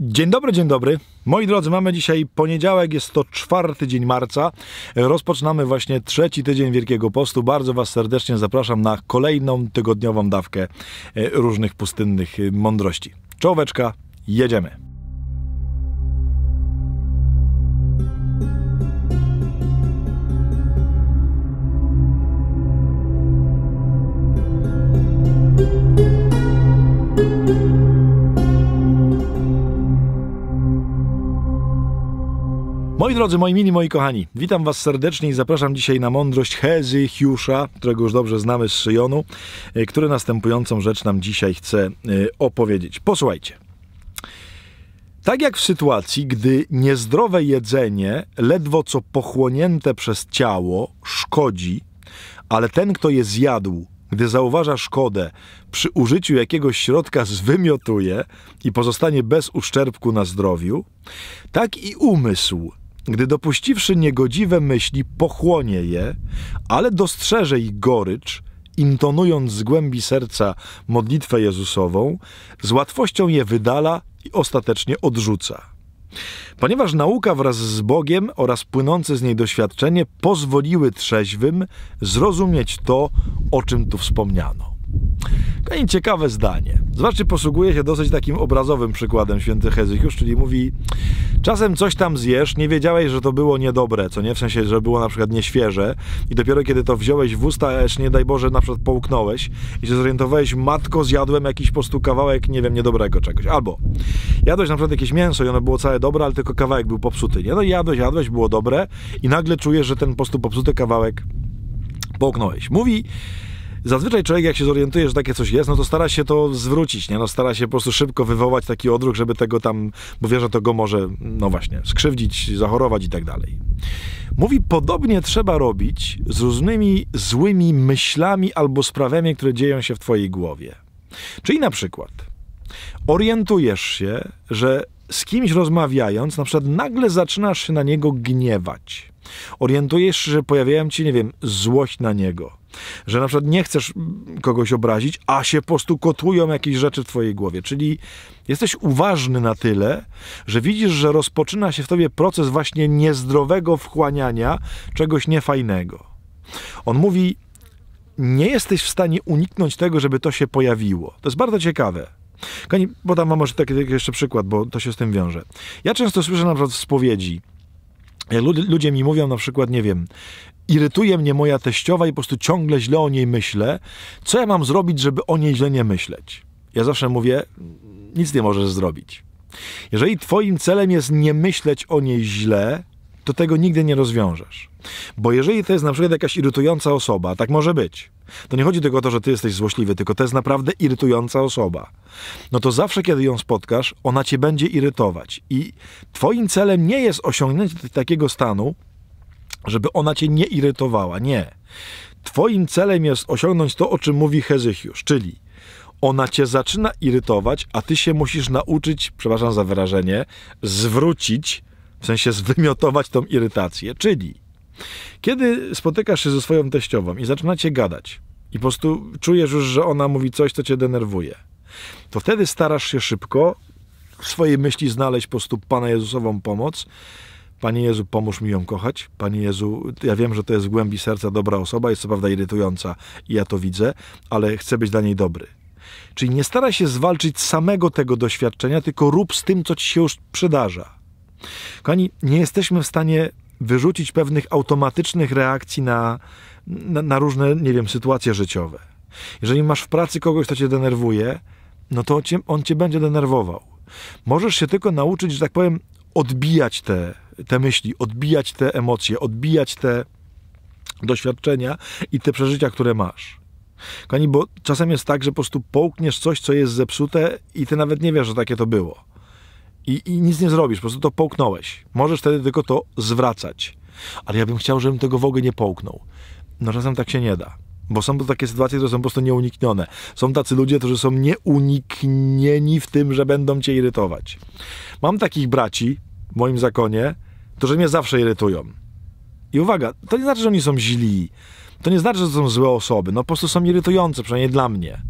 Dzień dobry, dzień dobry. Moi drodzy, mamy dzisiaj poniedziałek, jest to czwarty dzień marca. Rozpoczynamy właśnie trzeci tydzień Wielkiego Postu. Bardzo Was serdecznie zapraszam na kolejną tygodniową dawkę e, różnych pustynnych e, mądrości. Czołóweczka, jedziemy. Moi drodzy, moi mili, moi kochani, witam Was serdecznie i zapraszam dzisiaj na mądrość Hezy Hiusza, którego już dobrze znamy z Szyjonu, e, który następującą rzecz nam dzisiaj chce e, opowiedzieć. Posłuchajcie. Tak jak w sytuacji, gdy niezdrowe jedzenie, ledwo co pochłonięte przez ciało, szkodzi, ale ten, kto je zjadł, gdy zauważa szkodę, przy użyciu jakiegoś środka zwymiotuje i pozostanie bez uszczerbku na zdrowiu, tak i umysł gdy dopuściwszy niegodziwe myśli, pochłonie je, ale dostrzeże ich gorycz, intonując z głębi serca modlitwę Jezusową, z łatwością je wydala i ostatecznie odrzuca. Ponieważ nauka wraz z Bogiem oraz płynące z niej doświadczenie pozwoliły trzeźwym zrozumieć to, o czym tu wspomniano. Takie ciekawe zdanie. Zobaczcie, posługuje się dosyć takim obrazowym przykładem święty Hezychiusz, czyli mówi czasem coś tam zjesz, nie wiedziałeś, że to było niedobre, co nie? W sensie, że było na przykład nieświeże i dopiero kiedy to wziąłeś w usta, aż nie daj Boże na przykład połknąłeś i się zorientowałeś, matko, zjadłem jakiś po prostu kawałek, nie wiem, niedobrego czegoś. Albo jadłeś na przykład jakieś mięso i ono było całe dobre, ale tylko kawałek był popsuty, nie? No i jadłeś, jadłeś, było dobre i nagle czujesz, że ten po prostu popsuty kawałek połknąłeś. Mówi zazwyczaj człowiek jak się zorientuje, że takie coś jest, no to stara się to zwrócić, nie? No stara się po prostu szybko wywołać taki odruch, żeby tego tam, bo wie, że to go może, no właśnie, skrzywdzić, zachorować i tak dalej. Mówi, podobnie trzeba robić z różnymi złymi myślami albo sprawami, które dzieją się w twojej głowie. Czyli na przykład orientujesz się, że z kimś rozmawiając, na przykład nagle zaczynasz się na niego gniewać. Orientujesz się, że pojawiają ci, nie wiem, złość na niego że na przykład nie chcesz kogoś obrazić, a się po prostu kotują jakieś rzeczy w twojej głowie. Czyli jesteś uważny na tyle, że widzisz, że rozpoczyna się w tobie proces właśnie niezdrowego wchłaniania czegoś niefajnego. On mówi, nie jesteś w stanie uniknąć tego, żeby to się pojawiło. To jest bardzo ciekawe. Kochani, podam wam może taki jeszcze przykład, bo to się z tym wiąże. Ja często słyszę na przykład w spowiedzi, jak ludzie mi mówią na przykład, nie wiem, irytuje mnie moja teściowa i po prostu ciągle źle o niej myślę. Co ja mam zrobić, żeby o niej źle nie myśleć? Ja zawsze mówię, nic nie możesz zrobić. Jeżeli twoim celem jest nie myśleć o niej źle, to tego nigdy nie rozwiążesz. Bo jeżeli to jest na przykład jakaś irytująca osoba, tak może być, to nie chodzi tylko o to, że ty jesteś złośliwy, tylko to jest naprawdę irytująca osoba. No to zawsze, kiedy ją spotkasz, ona cię będzie irytować. I twoim celem nie jest osiągnięcie takiego stanu, żeby ona cię nie irytowała. Nie. Twoim celem jest osiągnąć to, o czym mówi Hezychiusz, czyli ona cię zaczyna irytować, a ty się musisz nauczyć, przepraszam za wyrażenie, zwrócić, w sensie zwymiotować tą irytację. Czyli kiedy spotykasz się ze swoją teściową i zaczynacie gadać i po prostu czujesz już, że ona mówi coś, co cię denerwuje, to wtedy starasz się szybko w swojej myśli znaleźć po prostu Pana Jezusową pomoc, Panie Jezu, pomóż mi ją kochać. Panie Jezu, ja wiem, że to jest w głębi serca dobra osoba, jest co prawda irytująca i ja to widzę, ale chcę być dla niej dobry. Czyli nie staraj się zwalczyć samego tego doświadczenia, tylko rób z tym, co ci się już przydarza. Kochani, nie jesteśmy w stanie wyrzucić pewnych automatycznych reakcji na, na, na różne, nie wiem, sytuacje życiowe. Jeżeli masz w pracy kogoś, kto cię denerwuje, no to cię, on cię będzie denerwował. Możesz się tylko nauczyć, że tak powiem, odbijać te, te myśli, odbijać te emocje, odbijać te doświadczenia i te przeżycia, które masz. Kochani, bo czasem jest tak, że po prostu połkniesz coś, co jest zepsute i ty nawet nie wiesz, że takie to było. I, I nic nie zrobisz, po prostu to połknąłeś. Możesz wtedy tylko to zwracać. Ale ja bym chciał, żebym tego w ogóle nie połknął. No czasem tak się nie da. Bo są to takie sytuacje, które są po prostu nieuniknione. Są tacy ludzie, którzy są nieuniknieni w tym, że będą cię irytować. Mam takich braci w moim zakonie, którzy mnie zawsze irytują. I uwaga, to nie znaczy, że oni są źli. To nie znaczy, że to są złe osoby. No po prostu są irytujące, przynajmniej dla mnie.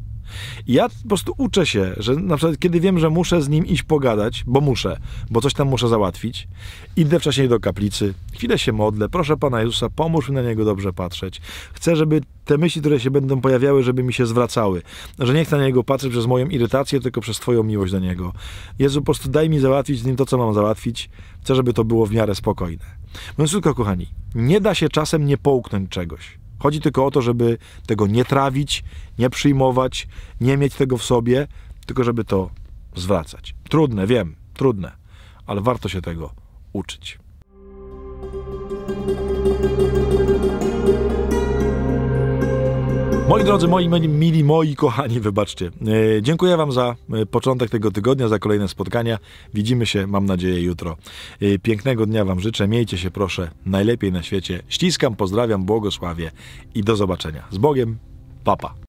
I ja po prostu uczę się, że na przykład kiedy wiem, że muszę z nim iść pogadać, bo muszę, bo coś tam muszę załatwić, idę wcześniej do kaplicy, chwilę się modlę, proszę Pana Jezusa, pomóż mi na niego dobrze patrzeć. Chcę, żeby te myśli, które się będą pojawiały, żeby mi się zwracały. Że nie chcę na niego patrzeć przez moją irytację, tylko przez Twoją miłość do niego. Jezu, po prostu daj mi załatwić z nim to, co mam załatwić. Chcę, żeby to było w miarę spokojne. Mówiąc krótko, kochani, nie da się czasem nie połknąć czegoś. Chodzi tylko o to, żeby tego nie trawić, nie przyjmować, nie mieć tego w sobie, tylko żeby to zwracać. Trudne, wiem, trudne, ale warto się tego uczyć. Moi drodzy, moi mili, moi kochani, wybaczcie. E, dziękuję Wam za e, początek tego tygodnia, za kolejne spotkania. Widzimy się, mam nadzieję, jutro. E, pięknego dnia Wam życzę. Miejcie się, proszę, najlepiej na świecie. Ściskam, pozdrawiam, błogosławię i do zobaczenia. Z Bogiem, papa.